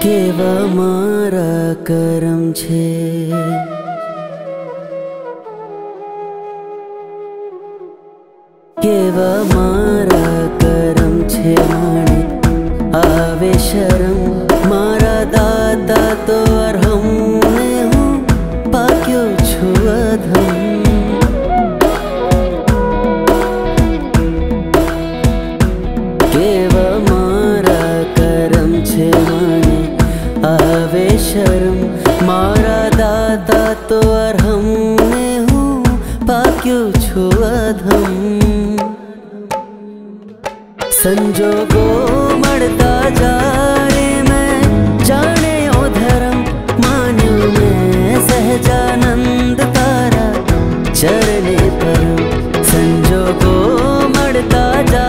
કેવા મારા કરમ છે? કેવા મારા કરમ છે માણે? આવે શરમ. મારા દાદા તો અરહમ ને હું અધમ. કેવા મારા કરમ છે માને आवे शर्म। मारा दादा तो अरहम ने हूँ, पाक्यो छुअम संजोगो मरता जा मैं, जाने मैं सहजानंद तारा, चरने पर। संजो को मरता जा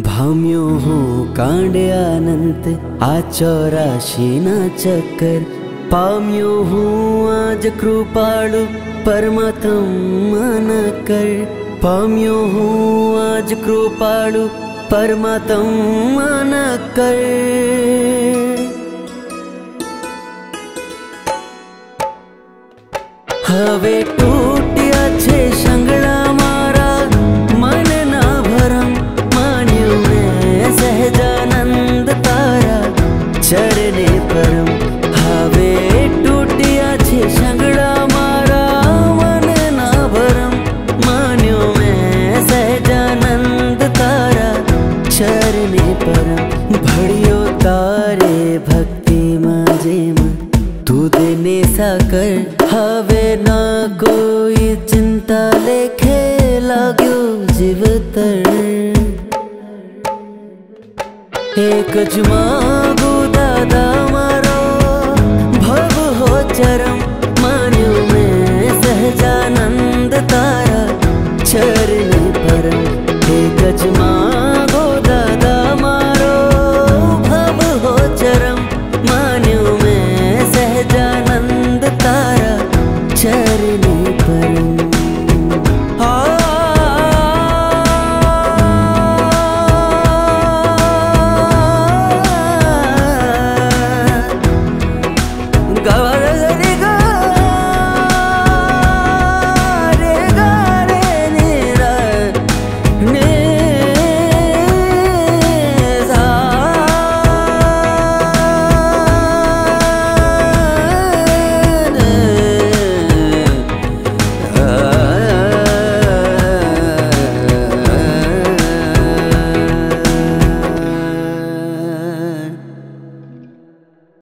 ભામ્યો હું કાંડે અનંત આ ચોરાશીના ચક્કર પામ્યો હું આજ કૃપાળુ પરમાત્મા કર પામ્યો હું આજ કૃપાળુ પરમાત્મા કર હવે તૂટ્યા છે શંગડા देने सा कर हवे ना कोई चिंता लेखे लाग्यो जीवतर एक जमागो